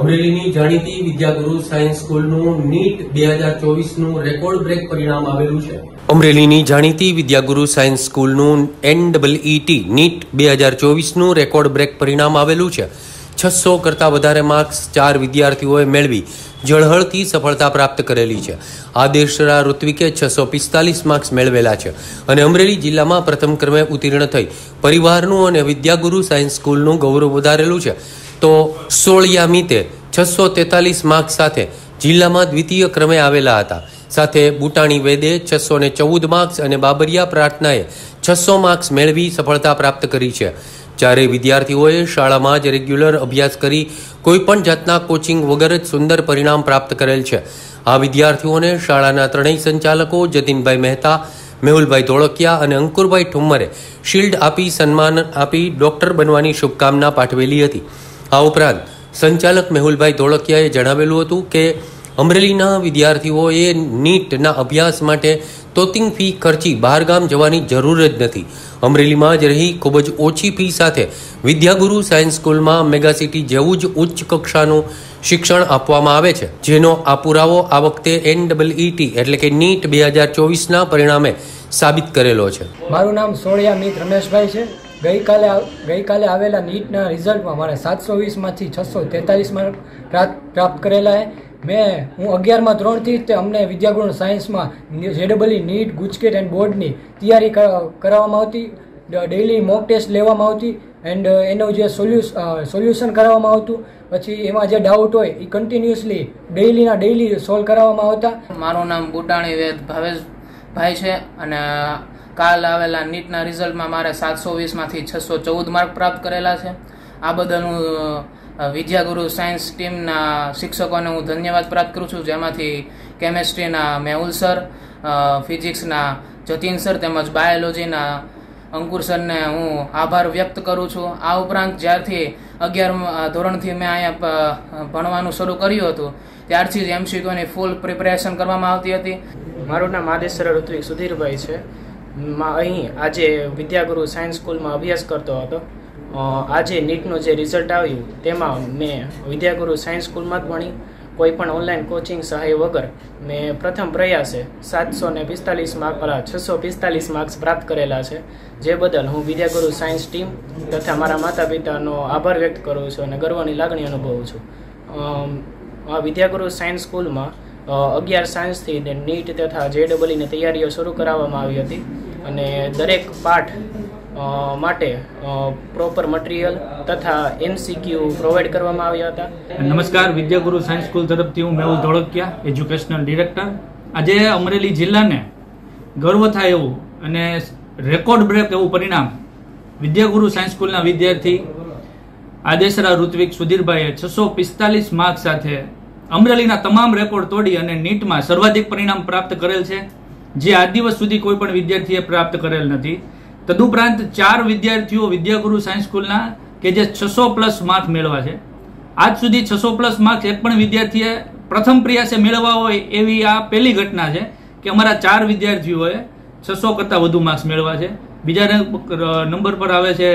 અમરેલીની જાણીતી વિદ્યાગુરુ સાયન્સ સ્કૂલનું નીટ બે હજાર ચોવીસનું રેકોર્ડ બ્રેક પરિણામ આવેલું છે. અમરેલીની જાણીતી વિદ્યાગુરુ સાયન્સ સ્કૂલનું એન ટી નીટ બે હજાર ચોવીસનું રેકોર્ડ બ્રેક પરિણામ આવેલું છે. છસો કરતાં વધારે માર્ક્સ ચાર વિદ્યાર્થીઓએ મેળવી જળહળથી સફળતા પ્રાપ્ત કરેલી છે. આદેશરા ઋત્વિકે છસો પિસ્તાલીસ માર્ક્સ મેળવેલા છે અને અમરેલી જિલ્લામાં પ્રથમ ક્રમે ઉત્તીર્ણ થઈ પરિવારનું અને વિદ્યાગુરુ સાયન્સ સ્કૂલનું ગૌરવ વધારેલું છે. તો સોળિયામીતે છસો તેતાલીસ માર્ક્સ સાથે જિલ્લામાં દ્વિતીય ક્રમે આવેલા હતા. સાથે બુટાણી વેદે છસો ને ચૌદ માર્ક્સ અને બાબરિયા પ્રાર્થનાએ છસો માર્ક્સ મેળવી સફળતા પ્રાપ્ત કરી છે. જ્યારે વિદ્યાર્થીઓએ શાળામાં જ રેગ્યુલર અભ્યાસ કરી કોઈપણ જાતના કોચિંગ વગર જ સુંદર પરિણામ પ્રાપ્ત કરેલ છે. આ વિદ્યાર્થીઓને શાળાના ત્રણેય સંચાલકો જતીનભાઈ મહેતા, મેહુલભાઈ ધોળકિયા અને અંકુરભાઈ ઠુમ્મરે શિલ્ડ આપી સન્માન આપી ડોક્ટર બનવાની શુભકામના પાઠવેલી હતી. આ ઉપરાંત સંચાલક મેહુલભાઈ ધોળકિયાએ જણાવેલું હતું કે અમરેલીના વિદ્યાર્થીઓએ નીટના અભ્યાસ માટે તોતિંગ ફી ખર્ચી બહારગામ જવાની જરૂર જ નથી. અમરેલીમાં જ રહી ખૂબ જ ઓછી ફી સાથે વિદ્યાગુરુ સાયન્સ સ્કૂલમાં મેગાસિટી જેવું જ ઉચ્ચ કક્ષાનું શિક્ષણ આપવામાં આવે છે, જેનો આ પુરાવો આ વખતે એન ટી એટલે કે નીટ બે હજાર ચોવીસના પરિણામે સાબિત કરેલો છે. મારું નામ સોળિયા મિત રમેશભાઈ છે. ગઈકાલે ગઈકાલે આવેલા નીટના રિઝલ્ટમાં મારે સાતસો વીસમાંથી છસો તેતાલીસ માર્ક પ્રાપ્ત કરેલા મેં હું અગિયારમાં ત્રણથી તે અમને વિદ્યાગુણ સાયન્સમાં જેડબલી નીટ, ગુજકેટ એન્ડ બોર્ડની તૈયારી કરાવવામાં આવતી. ડેઇલી મોક ટેસ્ટ લેવામાં આવતી એન્ડ એનું જે સોલ્યુશન કરાવવામાં આવતું. પછી એમાં જે ડાઉટ હોય એ કન્ટિન્યુઅસલી ડેઇલીના ડેઇલી સોલ્વ કરાવવામાં આવતા. મારું નામ બુટાણી વેદ ભાવેશભાઈ છે અને કાલ આવેલા નીટના રિઝલ્ટમાં મારે સાતસો વીસમાંથી છસો ચૌદ માર્ક પ્રાપ્ત કરેલા છે. આ બદલ હું વિદ્યાગુરુ સાયન્સ ટીમના શિક્ષકોને હું ધન્યવાદ પ્રાપ્ત કરું છું. જેમાંથી કેમેસ્ટ્રીના મેહુલ સર ફિઝિક્સના જતીન સર તેમજ બાયોલોજીના અંકુર સરને હું આભાર વ્યક્ત કરું છું. આ ઉપરાંત જ્યારથી અગિયાર ધોરણથી મેં અહીંયા ભણવાનું શરૂ કર્યું હતું, ત્યારથી જ એમસીક્યુની ફૂલ પ્રિપેરેશન કરવામાં આવતી હતી. મારું નામ આદેશ સર ઋત્વિક સુધીરભાઈ છે. અહીં આજે વિદ્યાગુરુ સાયન્સ સ્કૂલમાં અભ્યાસ કરતો હતો. આજે નીટનું જે રિઝલ્ટ આવ્યું, તેમાં મેં વિદ્યાગુરુ સાયન્સ સ્કૂલમાં જ ભણી. કોઈ પણ ઓનલાઈન કોચિંગ સહાય વગર મેં પ્રથમ પ્રયાસે સાતસો ને પિસ્તાલીસ માર્ક અલા, છસો પિસ્તાલીસ માર્ક્સ પ્રાપ્ત કરેલા છે. જે બદલ હું વિદ્યાગુરુ સાયન્સ ટીમ તથા મારા માતા પિતાનો આભાર વ્યક્ત કરું છું અને ગર્વની લાગણી અનુભવું છું. આ વિદ્યાગુરુ સાયન્સ સ્કૂલમાં અગિયાર સાયન્સથી નીટ તથા જેડબલની તૈયારીઓ શરૂ કરાવવામાં આવી હતી. અને દરેક પાઠ માટે પ્રોપર મટીરિયલ તથા એમસીક્યુ પ્રોવાઈડ કરવામાં આવ્યા હતા. નમસ્કાર, વિદ્યાગુરુ સાયન્સ સ્કૂલ તરફથી હું મેહુલ ધોળકિયા એજ્યુકેશનલ ડિરેક્ટર આજે અમરેલી જિલ્લાને ગર્વ થાય એવું અને રેકોર્ડ બ્રેક એવું પરિણામ વિદ્યાગુરુ સાયન્સ સ્કૂલના વિદ્યાર્થી આદેશરા ઋત્વિક સુધીરભાઈએ છસો પિસ્તાલીસ માર્ક સાથે અમરેલીના તમામ રેકોર્ડ તોડી અને નીટમાં સર્વાધિક પરિણામ પ્રાપ્ત કરેલ છે. જે આજ દિવસ સુધી કોઈ પણ વિદ્યાર્થીએ પ્રાપ્ત કરેલ નથી. તદુપરાંત ચાર વિદ્યાર્થીઓ વિદ્યાગુરુ સાયન્સ સ્કૂલના કે જે છસો પ્લસ માર્ક મેળવા છે. આજ સુધી છસો પ્લસ માર્ક્સ એક પણ વિદ્યાર્થીએ પ્રથમ પ્રયાસે મેળવવા હોય એવી આ પહેલી ઘટના છે કે અમારા ચાર વિદ્યાર્થીઓએ છસો કરતાં વધુ માર્ક્સ મેળવા છે. બીજા નંબર પર આવે છે